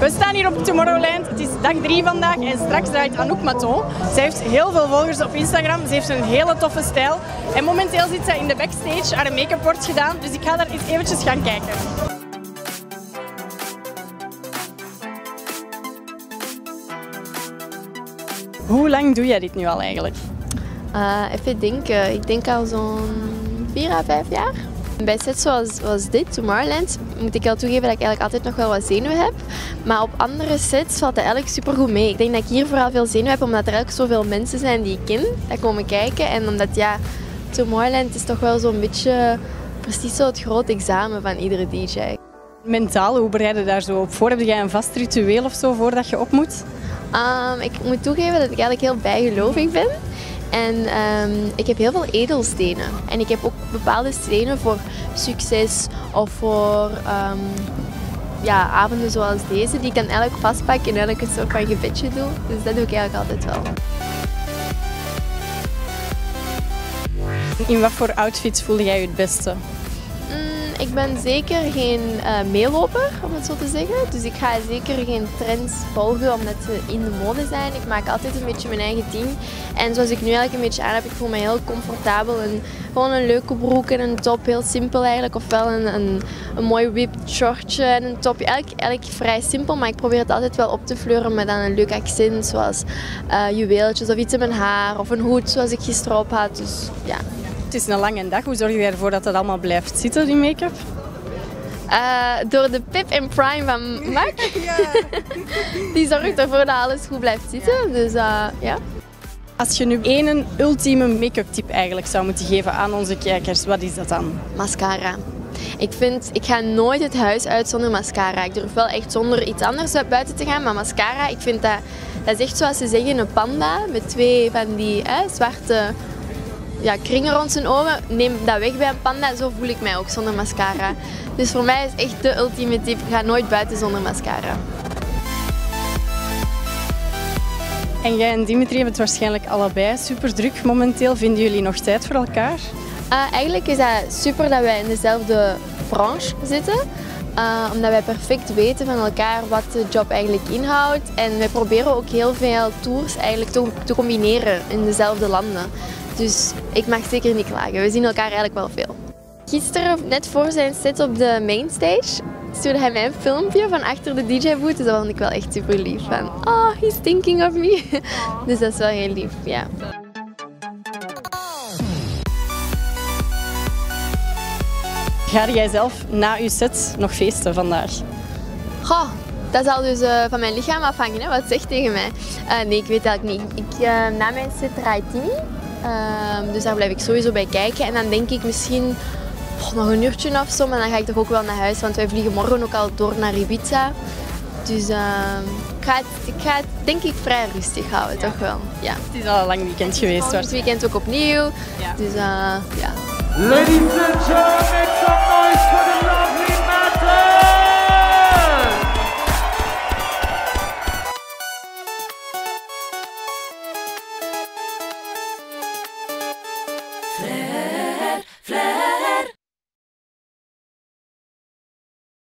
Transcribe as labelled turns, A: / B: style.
A: We staan hier op Tomorrowland. Het is dag 3 vandaag en straks draait Anouk Maton. Zij heeft heel veel volgers op Instagram. Ze heeft een hele toffe stijl. En momenteel zit zij in de backstage. Haar make-up wordt gedaan. Dus ik ga daar eens eventjes gaan kijken. Hoe lang doe jij dit nu al eigenlijk?
B: Uh, even denken. Ik denk al zo'n 4 à 5 jaar. Bij sets zoals, dit, Tomorrowland, moet ik wel toegeven dat ik eigenlijk altijd nog wel wat zenuwen heb. Maar op andere sets valt dat eigenlijk super goed mee. Ik denk dat ik hier vooral veel zenuwen heb, omdat er eigenlijk zoveel mensen zijn die ik ken, dat komen kijken. En omdat ja, Tomorrowland is toch wel zo'n beetje precies zo het grote examen van iedere DJ.
A: Mentaal, hoe bereid je daar zo op voor? Heb jij een vast ritueel of zo voordat je op moet?
B: Um, ik moet toegeven dat ik eigenlijk heel bijgelovig ben. En um, ik heb heel veel edelstenen. En ik heb ook bepaalde stenen voor succes of voor um, ja, avonden zoals deze, die ik dan eigenlijk vastpak en eigenlijk een soort van gebedje doe. Dus dat doe ik eigenlijk altijd wel.
A: In wat voor outfits voel jij je het beste?
B: Ik ben zeker geen uh, meeloper, om het zo te zeggen. Dus ik ga zeker geen trends volgen omdat ze in de mode zijn. Ik maak altijd een beetje mijn eigen ding. En zoals ik nu eigenlijk een beetje aan heb, ik voel me heel comfortabel. En gewoon een leuke broek en een top, heel simpel eigenlijk. Ofwel een, een, een mooi whipped shortje en een topje. Eigenlijk, eigenlijk vrij simpel, maar ik probeer het altijd wel op te fleuren met dan een leuk accent. Zoals uh, juweeltjes of iets in mijn haar of een hoed zoals ik gisteren op had. Dus ja,
A: het is een lange dag. Hoe zorg je ervoor dat dat allemaal blijft zitten, die make-up?
B: Uh, door de Pip en Prime van Mac. Ja. die zorgt ervoor dat alles goed blijft zitten. Dus uh, ja.
A: Als je nu één ultieme make-up tip eigenlijk zou moeten geven aan onze kijkers, wat is dat dan?
B: Mascara. Ik vind, ik ga nooit het huis uit zonder mascara. Ik durf wel echt zonder iets anders buiten te gaan, maar mascara, ik vind dat, dat is echt zoals ze zeggen, een panda met twee van die hè, zwarte ja, kringen rond zijn ogen. Neem dat weg bij een panda. Zo voel ik mij ook zonder mascara. Dus voor mij is echt de ultieme tip. Ga nooit buiten zonder mascara.
A: En jij en Dimitri hebben het waarschijnlijk allebei super druk momenteel. Vinden jullie nog tijd voor elkaar?
B: Uh, eigenlijk is dat super dat wij in dezelfde branche zitten. Uh, omdat wij perfect weten van elkaar wat de job eigenlijk inhoudt. En wij proberen ook heel veel tours eigenlijk te, te combineren in dezelfde landen. Dus ik mag zeker niet klagen. We zien elkaar eigenlijk wel veel. Gisteren, net voor zijn set op de mainstage, stuurde hij mij een filmpje van achter de DJ-boot. Dus dat vond ik wel echt super lief. Van, oh, he's thinking of me. dus dat is wel heel lief, ja.
A: Ga jij zelf na je set nog feesten vandaag?
B: Goh, dat zal dus uh, van mijn lichaam afhangen. Hè? Wat zegt tegen mij? Uh, nee, ik weet eigenlijk niet. Ik, uh, na mijn set draait Timmy. Um, dus daar blijf ik sowieso bij kijken. En dan denk ik misschien oh, nog een uurtje of zo, maar dan ga ik toch ook wel naar huis. Want wij vliegen morgen ook al door naar Ibiza. Dus uh, ik, ga het, ik ga het denk ik vrij rustig houden, toch wel. Ja.
A: Het is al een lang weekend geweest.
B: Het weekend ook opnieuw. Ja. Dus uh, ja.
C: Ladies and gentlemen, make some noise for the Let